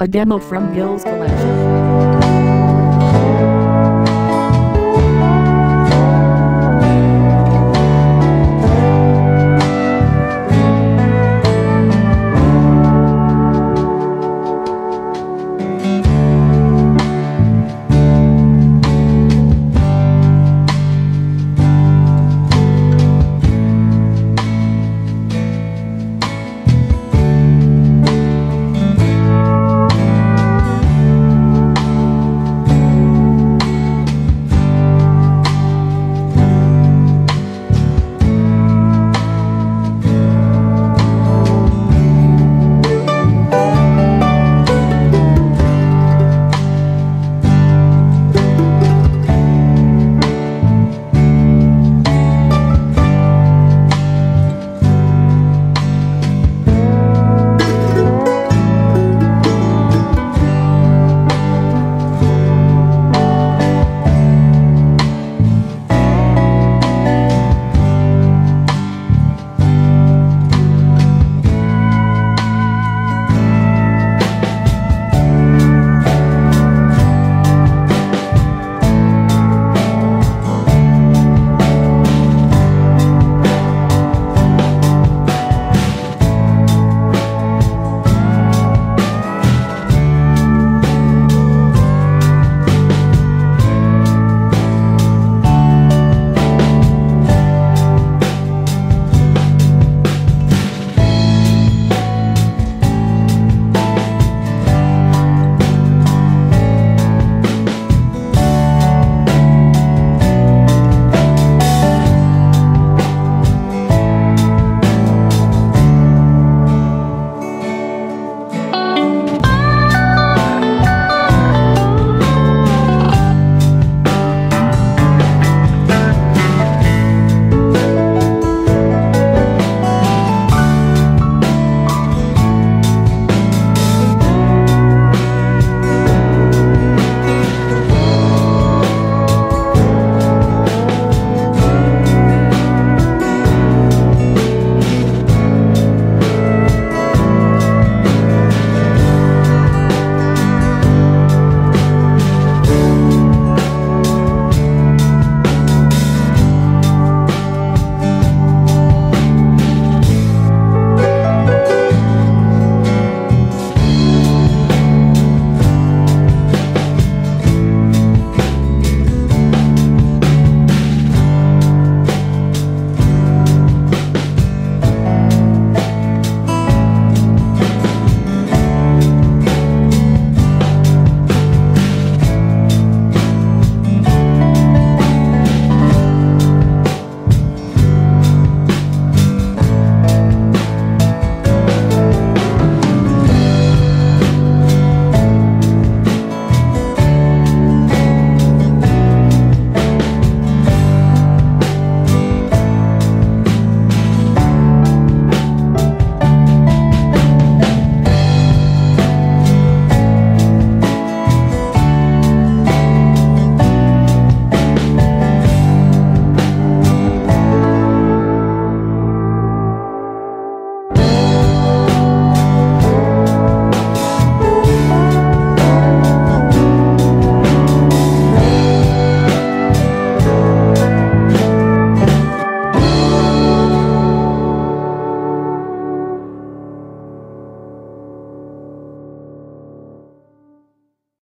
A demo from Gill's collection.